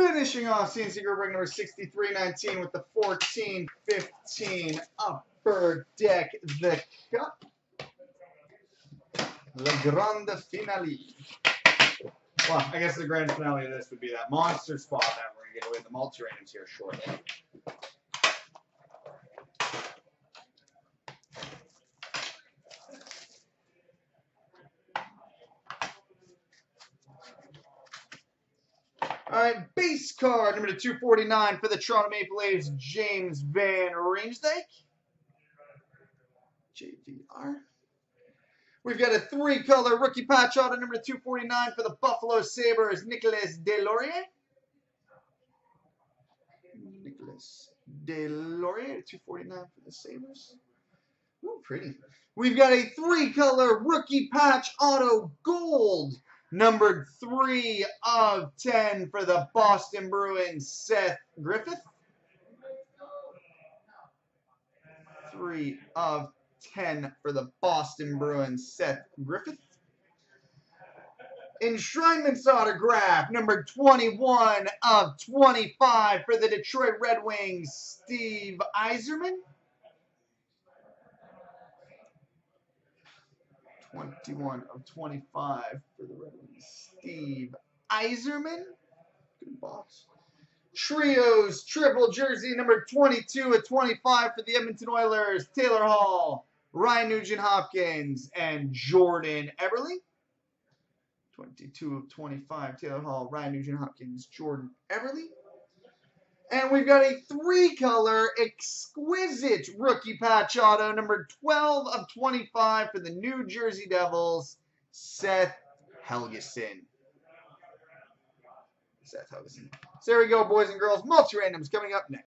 Finishing off CNC Group break number 6319 with the 1415 Upper Deck, the Cup. The Grande Finale. Well, I guess the grand finale of this would be that monster spot that we're going to get away with the multi-randoms here shortly. All right, base card number to 249 for the Toronto Maple Leafs, James Van Riemsdyk. JVR. We've got a three-color rookie patch auto number to 249 for the Buffalo Sabres, Nicolas Deslauriers. Nicolas Deslauriers, 249 for the Sabres. Ooh, pretty. We've got a three-color rookie patch auto gold Numbered 3 of 10 for the Boston Bruins, Seth Griffith. 3 of 10 for the Boston Bruins, Seth Griffith. Enshrinement's autograph, number 21 of 25 for the Detroit Red Wings, Steve Yzerman. 21 of 25 for the Red Wings. Steve Yzerman. Good box. Trios triple jersey number 22 of 25 for the Edmonton Oilers. Taylor Hall, Ryan Nugent Hopkins, and Jordan Eberle. 22 of 25, Taylor Hall, Ryan Nugent Hopkins, Jordan Eberle. And we've got a three-color exquisite rookie patch auto, number 12 of 25 for the New Jersey Devils, Seth Helgeson. Seth Helgeson. So there we go, boys and girls. Multi-randoms coming up next.